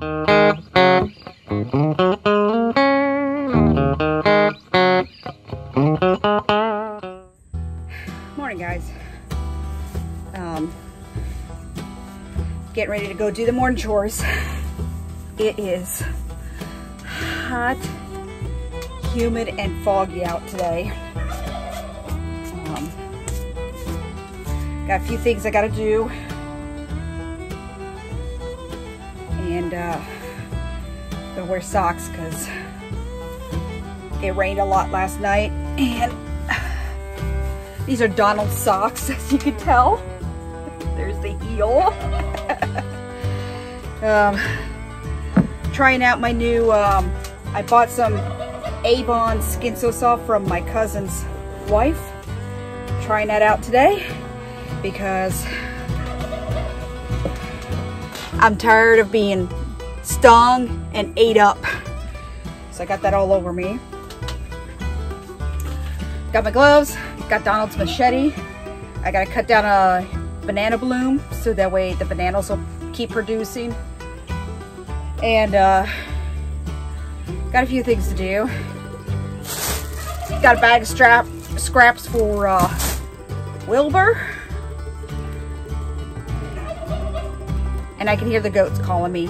Morning, guys. Um, getting ready to go do the morning chores. It is hot, humid, and foggy out today. Um, got a few things I gotta do. And uh, gonna wear socks because it rained a lot last night. And these are Donald socks, as you can tell. There's the heel. um, trying out my new, um, I bought some Avon Skin So Soft from my cousin's wife. Trying that out today because I'm tired of being stung and ate up. So I got that all over me. Got my gloves, got Donald's machete. I gotta cut down a banana bloom so that way the bananas will keep producing. And uh, got a few things to do. Got a bag of strap scraps for uh, Wilbur. And I can hear the goats calling me.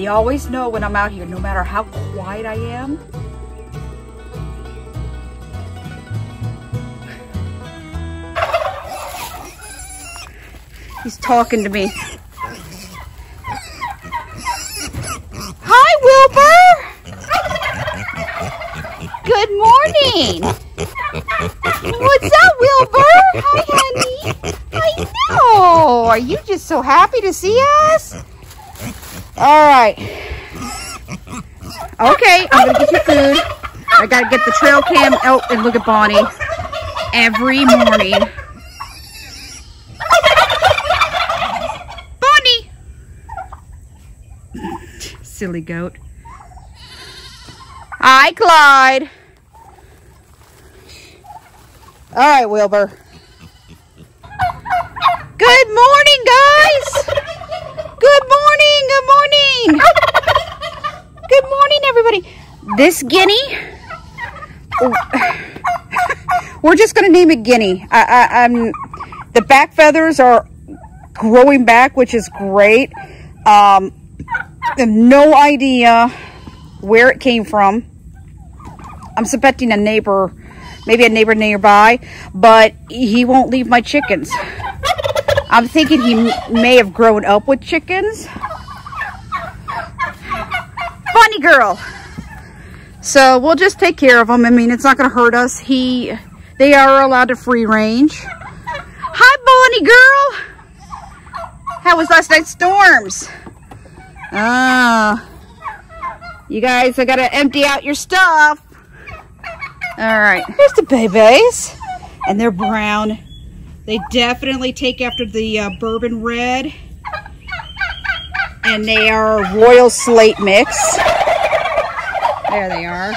They always know when I'm out here, no matter how quiet I am. He's talking to me. Hi, Wilbur. Good morning. What's up, Wilbur? Hi, honey. I know. Are you just so happy to see us? All right. Okay, I'm gonna get you food. I gotta get the trail cam out and look at Bonnie every morning. Bonnie! Silly goat. Hi, Clyde. All right, Wilbur. Good morning, guys. Good morning. Good morning. Good morning, everybody. This guinea, we're just going to name it Guinea. I, I, I'm, the back feathers are growing back, which is great. Um, no idea where it came from. I'm suspecting a neighbor, maybe a neighbor nearby, but he won't leave my chickens. I'm thinking he may have grown up with chickens. Bunny girl. So we'll just take care of them. I mean, it's not going to hurt us. He, they are allowed to free range. Hi, Bonnie girl. How was last night's storms? Ah, you guys, I got to empty out your stuff. All right, here's the babies. And they're brown. They definitely take after the uh, bourbon red. And they are royal slate mix. There they are.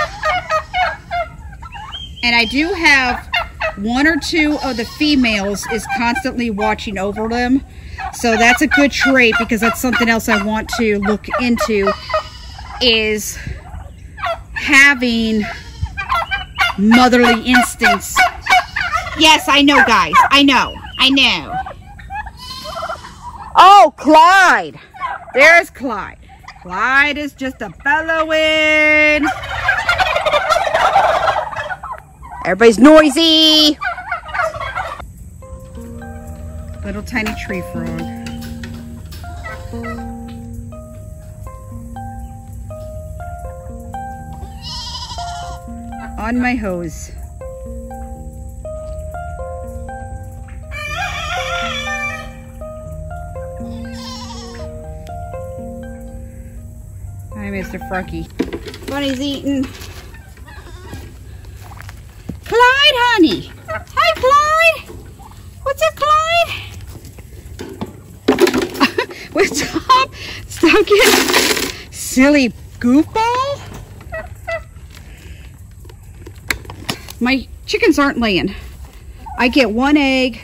And I do have one or two of the females is constantly watching over them. So that's a good trait because that's something else I want to look into is having motherly instincts. Yes, I know, guys. I know. I know. Oh, Clyde. There's Clyde. Clyde is just a bellowing. Everybody's noisy. Little tiny tree frog. On my hose. Mr. Froggy. Bunny's eating. Clyde, honey. Hi, Clyde. What's up, Clyde? What's up? Stop getting silly goofball. My chickens aren't laying. I get one egg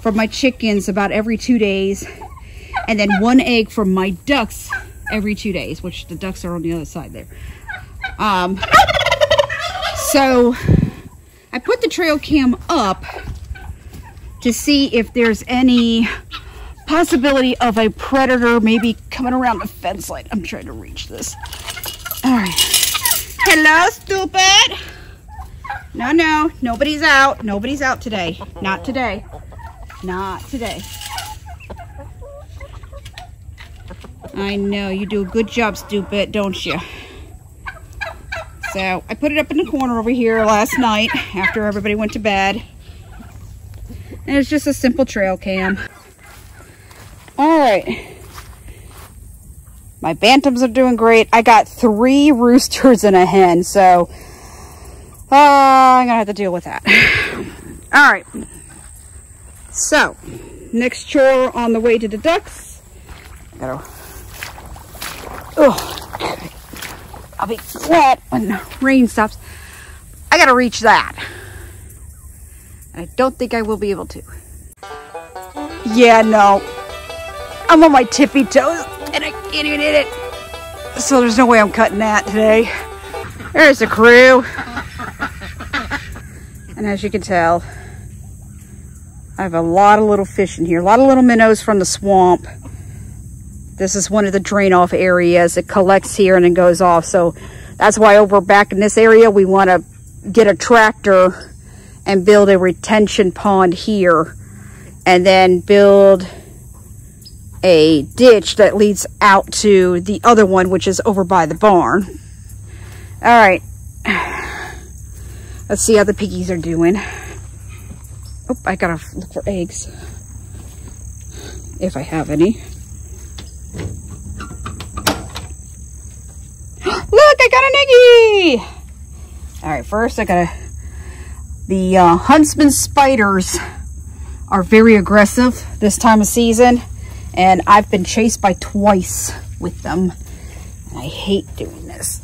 from my chickens about every two days. and then one egg from my ducks every two days, which the ducks are on the other side there. Um, so I put the trail cam up to see if there's any possibility of a predator maybe coming around the fence line. I'm trying to reach this. All right. Hello, stupid. No, no, nobody's out. Nobody's out today. Not today. Not today. I know, you do a good job, stupid, don't you? So, I put it up in the corner over here last night after everybody went to bed. And it's just a simple trail cam. All right. My bantams are doing great. I got three roosters and a hen, so uh, I'm gonna have to deal with that. All right. So, next chore on the way to the ducks. Gotta. Oh, I'll be wet when the rain stops. I gotta reach that. I don't think I will be able to. Yeah, no. I'm on my tippy toes and I can't even hit it. So there's no way I'm cutting that today. There's the crew. And as you can tell, I have a lot of little fish in here. A lot of little minnows from the swamp. This is one of the drain off areas. It collects here and then goes off. So that's why over back in this area, we want to get a tractor and build a retention pond here and then build a ditch that leads out to the other one, which is over by the barn. All right. Let's see how the piggies are doing. Oh, I gotta look for eggs. If I have any. Look, I got an eggie! All right, first I gotta, the uh, huntsman spiders are very aggressive this time of season and I've been chased by twice with them. And I hate doing this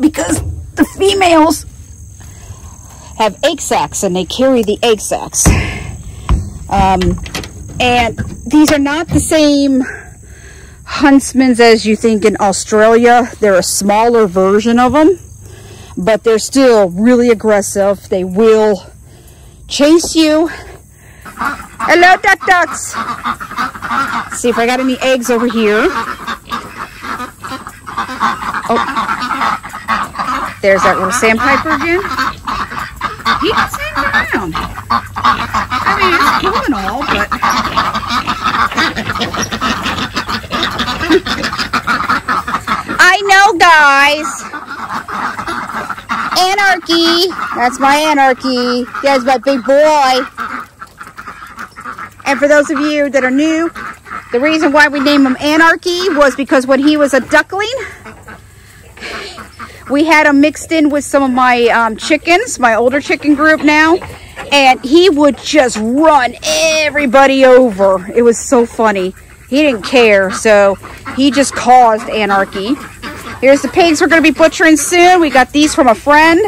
because the females have egg sacs and they carry the egg sacs. Um, and these are not the same huntsmans as you think in Australia. They're a smaller version of them, but they're still really aggressive. They will chase you Hello, duck ducks. See if I got any eggs over here. Oh, there's that little sandpiper again. He can hang around. I mean, it's cool and all, but... I know, guys. Anarchy. That's my anarchy. That's my big boy. And for those of you that are new, the reason why we named him Anarchy was because when he was a duckling, we had him mixed in with some of my um, chickens, my older chicken group now, and he would just run everybody over. It was so funny. He didn't care, so he just caused anarchy. Here's the pigs we're going to be butchering soon. We got these from a friend.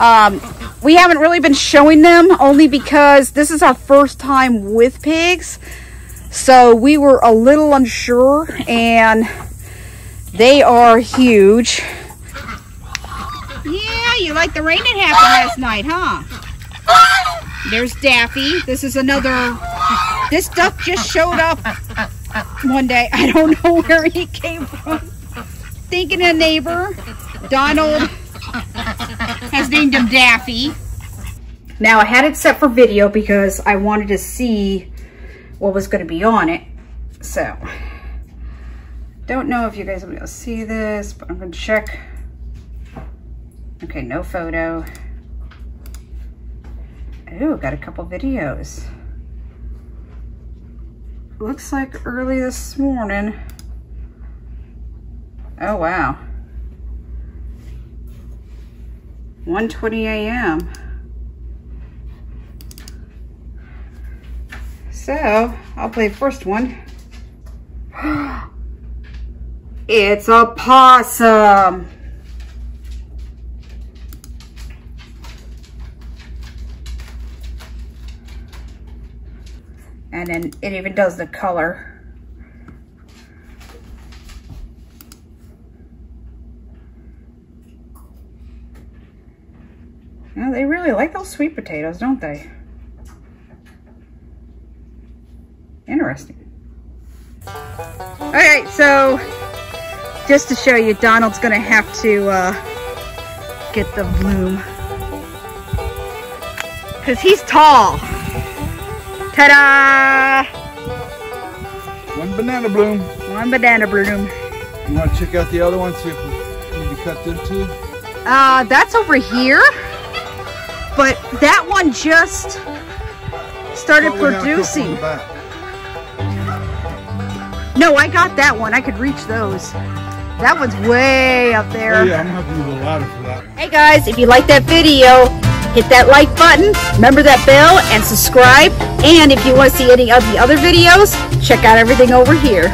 Um, we haven't really been showing them only because this is our first time with pigs. So we were a little unsure and they are huge. Yeah, you like the rain that happened last night, huh? There's Daffy. This is another, this duck just showed up one day. I don't know where he came from. Thinking a neighbor, Donald has named him Daffy. Now I had it set for video because I wanted to see what was going to be on it. So, don't know if you guys will be able to see this, but I'm going to check. Okay, no photo. Ooh, got a couple videos. Looks like early this morning. Oh, wow. 1.20 a.m. So, I'll play first one. it's a possum. And then it even does the color. Well, they really like those sweet potatoes, don't they? Interesting. Alright, so just to show you, Donald's going to have to uh, get the bloom. Because he's tall. Ta-da! One banana bloom. One banana bloom. You want to check out the other one, see if we need to cut them too? Uh, that's over here. But that one just started we have a couple in producing. No, I got that one. I could reach those. That one's way up there. Oh yeah, I'm gonna have to a ladder for that. Hey guys, if you like that video, hit that like button, remember that bell, and subscribe. And if you want to see any of the other videos, check out everything over here.